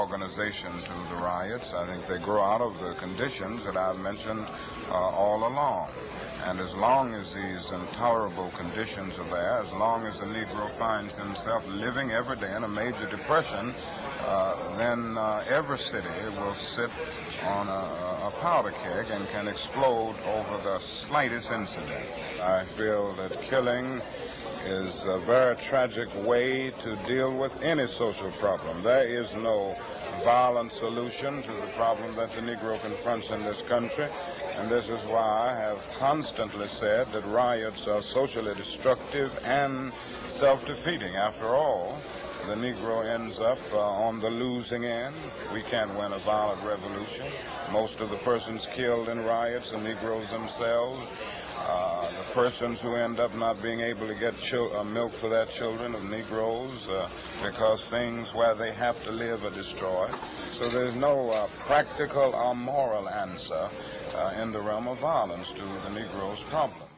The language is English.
organization to the riots. I think they grow out of the conditions that I've mentioned uh, all along. And as long as these intolerable conditions are there, as long as the Negro finds himself living every day in a major depression, uh, then uh, every city will sit on a, a powder keg and can explode over the slightest incident. I feel that killing is a very tragic way to deal with any social problem. There is no violent solution to the problem that the Negro confronts in this country, and this is why I have constantly said that riots are socially destructive and self-defeating. After all, the Negro ends up uh, on the losing end. We can't win a violent revolution. Most of the persons killed in riots are Negroes themselves. Uh, the persons who end up not being able to get uh, milk for their children of Negroes uh, because things where they have to live are destroyed. So there's no uh, practical or moral answer uh, in the realm of violence to the Negro's problem.